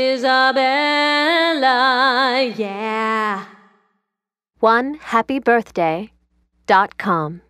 Isabella, yeah. One happy birthday dot com.